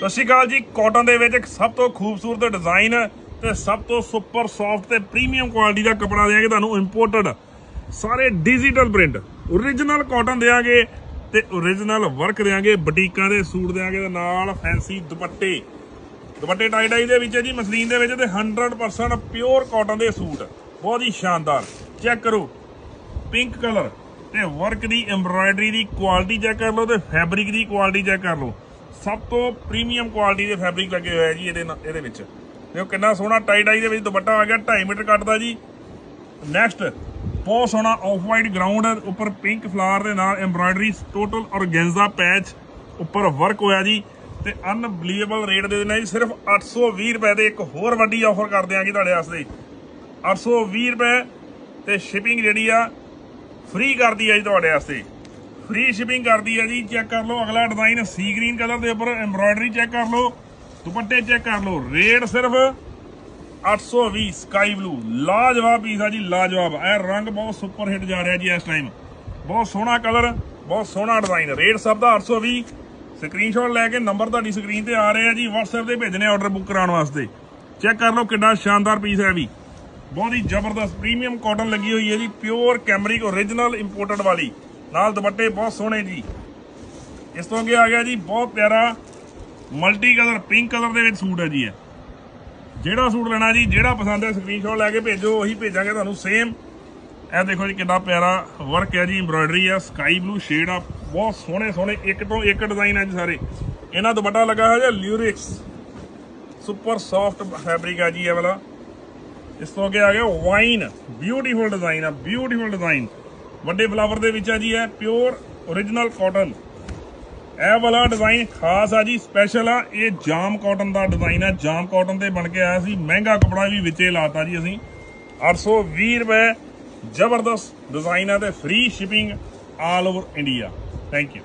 ਸਤਿ ਸ਼੍ਰੀ ਅਕਾਲ ਜੀ। ਕਾਟਨ ਦੇ ਵਿੱਚ ਇੱਕ ਸਭ ਤੋਂ ਖੂਬਸੂਰਤ ਡਿਜ਼ਾਈਨ ਤੇ ਸਭ ਤੋਂ ਸੁਪਰ ਸੌਫਟ ਤੇ ਪ੍ਰੀਮੀਅਮ ਕੁਆਲਿਟੀ ਦਾ ਕਪੜਾ ਦੇਾਂਗੇ ਤੁਹਾਨੂੰ ਇੰਪੋਰਟਡ ਸਾਰੇ ਡਿਜੀਟਲ ਪ੍ਰਿੰਟ origignal ਕਾਟਨ ਦੇਾਂਗੇ ਤੇ origignal ਵਰਕ ਦੇਾਂਗੇ ਬੁਟੀਕਾਂ ਦੇ ਸੂਟ ਦੇਾਂਗੇ ਤੇ ਨਾਲ ਫੈਂਸੀ ਦੁਪੱਟੇ। ਦੁਪੱਟੇ ਟਾਈ ਡਾਈ ਦੇ ਵਿੱਚ ਜੀ, ਮਸਲੀਨ ਦੇ ਵਿੱਚ ਤੇ 100% ਪਿਓਰ ਕਾਟਨ ਦੇ ਸੂਟ। ਬਹੁਤ ਹੀ ਸ਼ਾਨਦਾਰ। ਚੈੱਕ ਕਰੋ। ਪਿੰਕ ਕਲਰ ਤੇ ਵਰਕ ਦੀ ਐਮਬਰਾਇਡਰੀ ਦੀ ਕੁਆਲਿਟੀ ਚੈੱਕ ਕਰ ਲਓ ਤੇ ਫੈਬਰਿਕ ਦੀ ਕੁਆਲਿਟੀ ਚੈੱਕ ਕਰ ਲਓ। ਸਭ ਤੋਂ ਪ੍ਰੀਮੀਅਮ ਕੁਆਲਿਟੀ ਦੇ ਫੈਬਰਿਕ ਲੱਗੇ ਹੋਇਆ ਜੀ ਇਹਦੇ ਨਾਲ- ਇਹਦੇ ਵਿੱਚ। ਦੇਖੋ ਕਿੰਨਾ ਸੋਹਣਾ ਟਾਈ ਡਾਈ ਦੇ ਵਿੱਚ ਦੁਪੱਟਾ ਆ ਗਿਆ 2.5 ਮੀਟਰ ਕੱਟਦਾ ਜੀ। ਨੈਕਸਟ ਬਹੁਤ ਸੋਹਣਾ ਆਫ ਵਾਈਟ ਗਰਾਊਂਡ ਹੈ ਉੱਪਰ ਪਿੰਕ ਫਲਾਵਰ ਦੇ ਨਾਲ ਐਮਬਰਾਇਡਰੀ ਟੋਟਲ ਔਰਗੈਂਜ਼ਾ ਪੈਚ ਉੱਪਰ ਵਰਕ ਹੋਇਆ ਜੀ। ਤੇ ਅਨਬਲੀਵੇਬਲ ਰੇਟ ਦੇ ਦੇਣਾ ਜੀ, ਸਿਰਫ 820 ਰੁਪਏ ਦੇ ਇੱਕ ਹੋਰ ਵੱਡੀ ਆਫਰ ਕਰ ਦਿਆਂਗੇ ਤੁਹਾਡੇ ਵਾਸਤੇ। 820 ਰੁਪਏ ਤੇ ਸ਼ਿਪਿੰਗ ਜਿਹੜੀ ਆ ਫ੍ਰੀ ਕਰਦੀ ਆ ਜੀ ਤੁਹਾਡੇ ਵਾਸਤੇ। ਫ੍ਰੀ ਸ਼ਿਪਿੰਗ ਕਰਦੀ ਹੈ ਜੀ ਚੈੱਕ ਕਰ ਲਓ, ਅਗਲਾ ਡਿਜ਼ਾਈਨ ਸੀ ਗ੍ਰੀਨ ਕਲਰ ਦੇ ਉੱਪਰ ਐਮਬਰਾਇਡਰੀ ਚੈੱਕ ਕਰ ਲਓ, ਦੁਪੱਟੇ ਚੈੱਕ ਕਰ ਲਓ ਰੇਟ ਸਿਰਫ 820 ਸਕਾਈ ਬਲੂ ਲਾਜਵਾਬ ਪੀਸ ਆ ਜੀ, ਲਾਜਵਾਬ, ਇਹ ਰੰਗ ਬਹੁਤ ਸੁਪਰ ਹਿੱਟ ਜਾ ਰਿਹਾ ਜੀ ਇਸ ਟਾਈਮ ਬਹੁਤ ਸੋਹਣਾ ਕਲਰ ਬਹੁਤ ਸੋਹਣਾ ਡਿਜ਼ਾਈਨ ਰੇਟ ਸਭ ਦਾ 820 ਸਕਰੀਨਸ਼ਾਟ ਲੈ ਕੇ ਨੰਬਰ ਤੁਹਾਡੀ ਸਕਰੀਨ ਤੇ ਆ ਰਿਹਾ ਜੀ, WhatsApp ਤੇ ਭੇਜਣੇ ਆਰਡਰ ਬੁੱਕ ਕਰਾਉਣ ਵਾਸਤੇ। ਚੈੱਕ ਕਰ ਲਓ ਕਿੰਨਾ ਸ਼ਾਨਦਾਰ ਪੀਸ ਹੈ ਵੀ। ਬਹੁਤ ਹੀ ਜ਼ਬਰਦਸਤ ਪ੍ਰੀਮੀਅਮ ਕਾਟਨ ਲੱਗੀ ਹੋਈ ਹੈ ਜੀ ਪਿਓਰ ਕੈਮਰਿਕ origignal ਇੰਪੋਰਟਡ ਵਾਲੀ। ਨਾਲ ਦੁਪੱਟੇ ਬਹੁਤ ਸੋਹਣੇ ਜੀ। ਇਸ ਤੋਂ ਅੱਗੇ ਆ ਗਿਆ ਜੀ, ਬਹੁਤ ਪਿਆਰਾ ਮਲਟੀ ਕਲਰ ਪਿੰਕ ਕਲਰ ਦੇ ਵਿੱਚ ਸੂਟ ਹੈ ਜੀ ਇਹ। ਜਿਹੜਾ ਸੂਟ ਲੈਣਾ ਜੀ, ਜਿਹੜਾ ਪਸੰਦ ਹੈ ਸਕਰੀਨਸ਼ਾਟ ਲੈ ਕੇ ਭੇਜੋ, ਉਹੀ ਭੇਜਾਂਗੇ ਤੁਹਾਨੂੰ ਸੇਮ ਇਹ ਦੇਖੋ ਜੀ ਕਿੰਨਾ ਪਿਆਰਾ ਵਰਕ ਹੈ ਜੀ ਐਮਬਰਾਇਡਰੀ ਆ ਸਕਾਈ ਬਲੂ ਸ਼ੇਡ ਆ, ਬਹੁਤ ਸੋਹਣੇ ਸੋਹਣੇ, ਇੱਕ ਤੋਂ ਇੱਕ ਡਿਜ਼ਾਈਨ ਹੈ ਜੀ ਸਾਰੇ। ਇਹਨਾਂ ਦੁਪੱਟਾ ਲੱਗਾ ਹੋਇਆ ਜੀ ਲਿਊਰਿਕਸ ਸੁਪਰ ਸੌਫਟ ਫੈਬਰਿਕ ਆ ਜੀ ਇਹ ਵਾਲਾ। ਇਸ ਤੋਂ ਅੱਗੇ ਆ ਗਿਆ ਵਾਈਨ ਬਿਊਟੀਫੁਲ ਡਿਜ਼ਾਈਨ ਆ ਬਿਊਟੀਫੁਲ ਡਿਜ਼ਾਈਨ ਵੱਡੇ ਫਲਾਵਰ ਦੇ ਵਿੱਚ ਆ ਜੀ, ਇਹ ਪਿਓਰ origignal ਕਾਟਨ ਇਹ ਵਾਲਾ ਡਿਜ਼ਾਈਨ ਖਾਸ ਆ ਜੀ ਸਪੈਸ਼ਲ ਆ। ਇਹ ਜਾਮ ਕਾਟਨ ਦਾ ਡਿਜ਼ਾਈਨ ਆ। ਜਾਮ ਕਾਟਨ ਤੇ ਬਣ ਕੇ ਆਇਆ ਸੀ। ਮਹਿੰਗਾ ਕਪੜਾ ਵੀ ਵਿੱਚੇ ਲਾਤਾ ਜੀ ਅਸੀਂ। 820 ਰੁਪਏ ਜ਼ਬਰਦਸਤ ਡਿਜ਼ਾਈਨ ਆ ਤੇ free shipping all over India thank you